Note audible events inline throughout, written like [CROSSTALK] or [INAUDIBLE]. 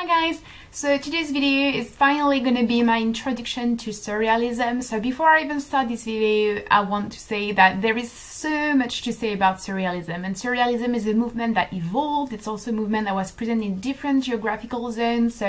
Hi guys! So today's video is finally gonna be my introduction to surrealism. So before I even start this video, I want to say that there is so much to say about surrealism. And surrealism is a movement that evolved. It's also a movement that was present in different geographical zones, so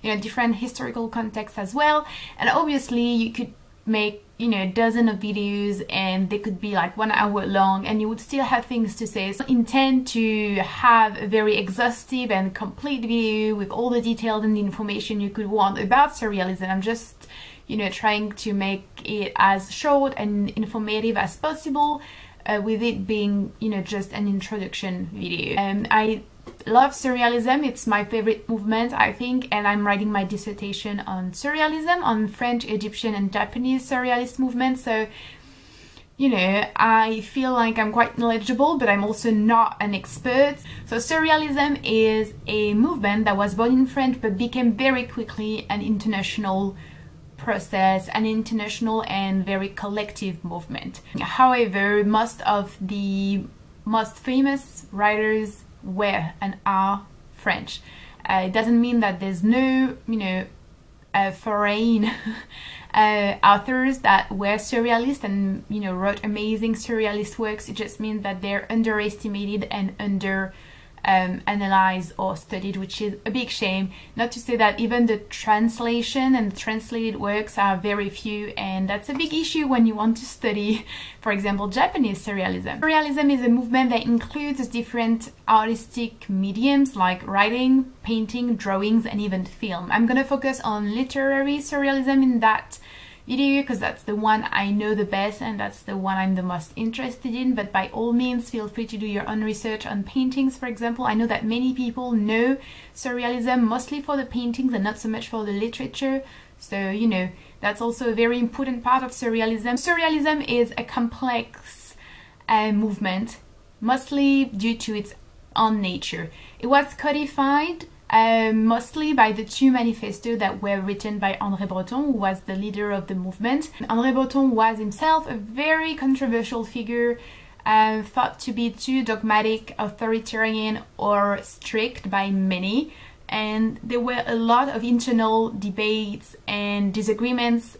you know, different historical contexts as well. And obviously you could make you know a dozen of videos and they could be like one hour long and you would still have things to say. So intend to have a very exhaustive and complete video with all the details and the information you could want about surrealism. I'm just you know trying to make it as short and informative as possible uh, with it being you know just an introduction video. Um, i love surrealism. It's my favorite movement, I think, and I'm writing my dissertation on surrealism, on French, Egyptian, and Japanese surrealist movement. So, you know, I feel like I'm quite knowledgeable, but I'm also not an expert. So, surrealism is a movement that was born in France but became very quickly an international process, an international and very collective movement. However, most of the most famous writers were and are French. Uh, it doesn't mean that there's no, you know, uh, foreign [LAUGHS] uh, authors that were surrealist and you know wrote amazing surrealist works. It just means that they're underestimated and under um, analyzed or studied, which is a big shame. Not to say that even the translation and translated works are very few, and that's a big issue when you want to study, for example, Japanese surrealism. Surrealism is a movement that includes different artistic mediums like writing, painting, drawings, and even film. I'm gonna focus on literary surrealism in that video because that's the one I know the best and that's the one I'm the most interested in. But by all means feel free to do your own research on paintings for example. I know that many people know surrealism mostly for the paintings and not so much for the literature. So you know that's also a very important part of surrealism. Surrealism is a complex uh, movement mostly due to its own nature. It was codified um, mostly by the two manifestos that were written by André Breton, who was the leader of the movement. André Breton was himself a very controversial figure, uh, thought to be too dogmatic, authoritarian, or strict by many. And there were a lot of internal debates and disagreements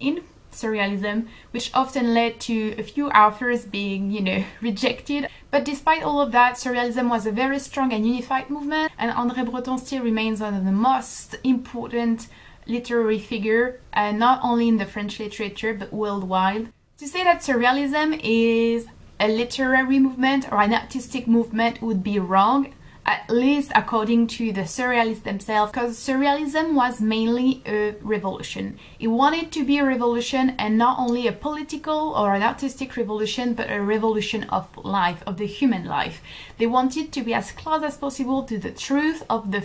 in surrealism, which often led to a few authors being, you know, [LAUGHS] rejected. But despite all of that, surrealism was a very strong and unified movement, and André Breton still remains one of the most important literary figure, uh, not only in the French literature but worldwide. To say that surrealism is a literary movement or an artistic movement would be wrong at least according to the surrealists themselves, because surrealism was mainly a revolution. It wanted to be a revolution and not only a political or an artistic revolution, but a revolution of life, of the human life. They wanted to be as close as possible to the truth of the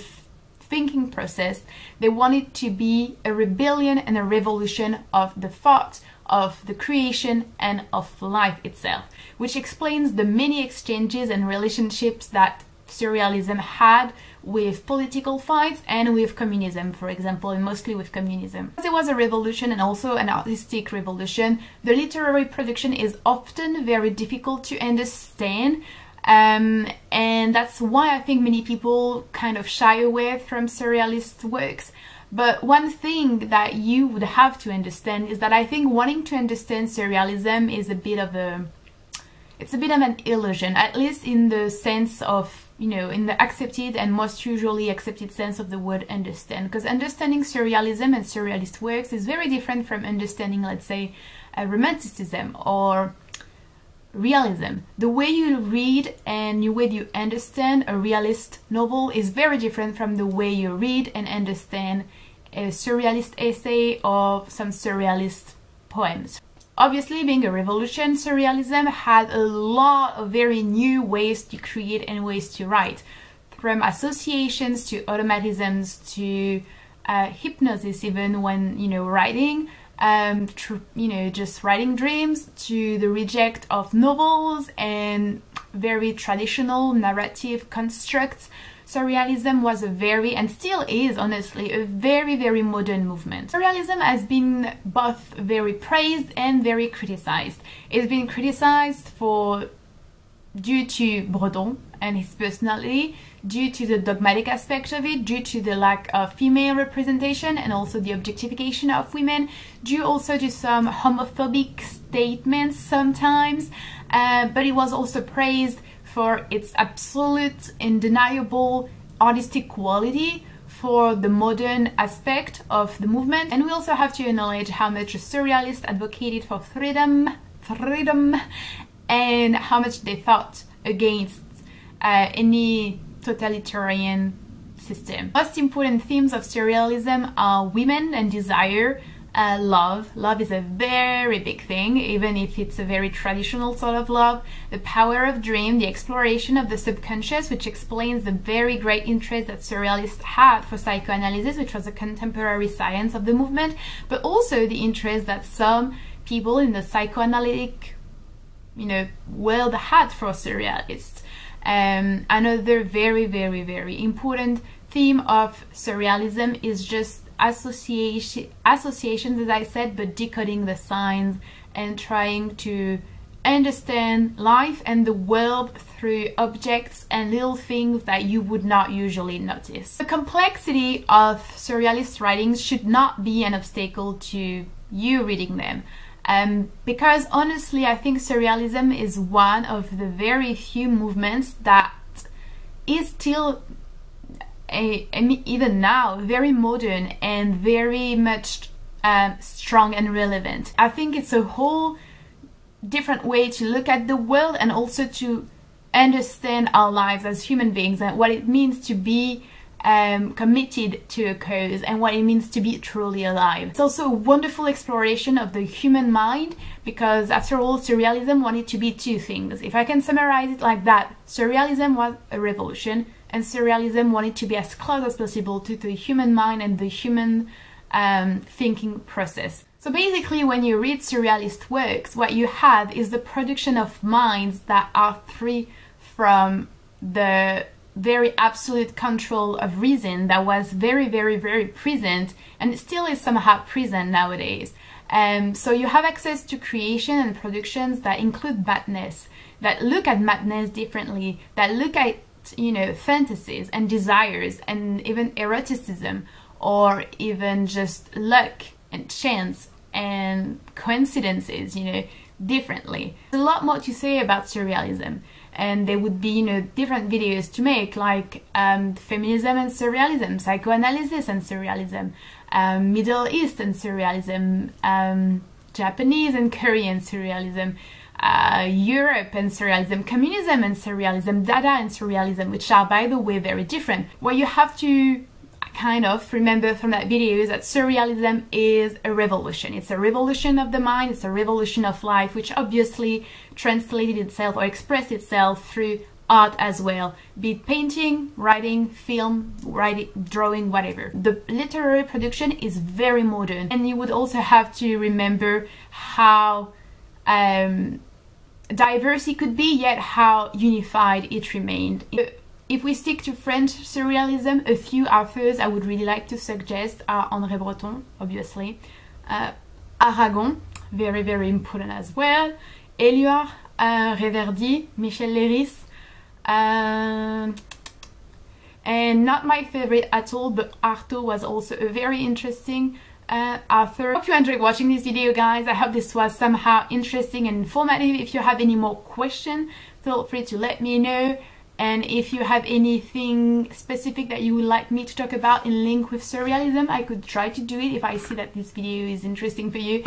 thinking process. They wanted to be a rebellion and a revolution of the thought, of the creation and of life itself, which explains the many exchanges and relationships that surrealism had with political fights and with communism, for example, and mostly with communism. As it was a revolution and also an artistic revolution, the literary production is often very difficult to understand. Um, and that's why I think many people kind of shy away from surrealist works. But one thing that you would have to understand is that I think wanting to understand surrealism is a bit of a it's a bit of an illusion, at least in the sense of you know, in the accepted and most usually accepted sense of the word understand. Because understanding surrealism and surrealist works is very different from understanding, let's say, a romanticism or realism. The way you read and the way you understand a realist novel is very different from the way you read and understand a surrealist essay or some surrealist poems. Obviously, being a revolution, surrealism had a lot of very new ways to create and ways to write. From associations to automatisms to uh, hypnosis, even when, you know, writing, um, you know, just writing dreams to the reject of novels and very traditional narrative constructs surrealism was a very, and still is honestly, a very, very modern movement. Surrealism has been both very praised and very criticized. It's been criticized for due to Breton, and his personality due to the dogmatic aspect of it, due to the lack of female representation and also the objectification of women, due also to some homophobic statements sometimes, uh, but it was also praised for its absolute, undeniable artistic quality for the modern aspect of the movement and we also have to acknowledge how much surrealists advocated for freedom freedom and how much they fought against uh, any totalitarian system. Most important themes of surrealism are women and desire, uh, love. Love is a very big thing, even if it's a very traditional sort of love. The power of dream, the exploration of the subconscious, which explains the very great interest that surrealists had for psychoanalysis, which was a contemporary science of the movement, but also the interest that some people in the psychoanalytic, you know, world had for surrealists. Um, another very, very, very important theme of surrealism is just association, associations, as I said, but decoding the signs and trying to understand life and the world through objects and little things that you would not usually notice. The complexity of surrealist writings should not be an obstacle to you reading them. Um, because honestly, I think surrealism is one of the very few movements that is still a, a, even now very modern and very much um, strong and relevant. I think it's a whole different way to look at the world and also to understand our lives as human beings and what it means to be um, committed to a cause and what it means to be truly alive. It's also a wonderful exploration of the human mind because after all surrealism wanted to be two things. If I can summarize it like that, surrealism was a revolution and surrealism wanted to be as close as possible to the human mind and the human um, thinking process. So basically when you read surrealist works, what you have is the production of minds that are free from the very absolute control of reason that was very, very, very present and still is somehow present nowadays. Um, so you have access to creation and productions that include madness, that look at madness differently, that look at, you know, fantasies and desires and even eroticism or even just luck and chance and coincidences, you know, differently. There's a lot more to say about surrealism and there would be know different videos to make like um, feminism and surrealism psychoanalysis and surrealism um, middle east and surrealism um, japanese and korean surrealism uh, Europe and surrealism, communism and surrealism, Dada and surrealism, which are by the way very different. What you have to kind of remember from that video is that surrealism is a revolution. It's a revolution of the mind, it's a revolution of life, which obviously translated itself or expressed itself through art as well, be it painting, writing, film, writing, drawing, whatever. The literary production is very modern and you would also have to remember how um, diverse it could be, yet how unified it remained. If we stick to French surrealism, a few authors I would really like to suggest are André Breton, obviously, uh, Aragon, very, very important as well, Éluard, uh, Reverdy, Michel Leiris, uh, and not my favorite at all, but Artaud was also a very interesting uh, author. Hope you enjoyed watching this video guys. I hope this was somehow interesting and informative. If you have any more questions, feel free to let me know and if you have anything specific that you would like me to talk about in link with surrealism I could try to do it if I see that this video is interesting for you.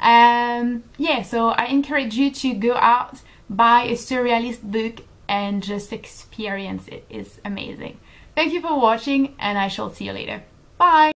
Um, yeah so I encourage you to go out buy a surrealist book and just experience it. It's amazing. Thank you for watching and I shall see you later. Bye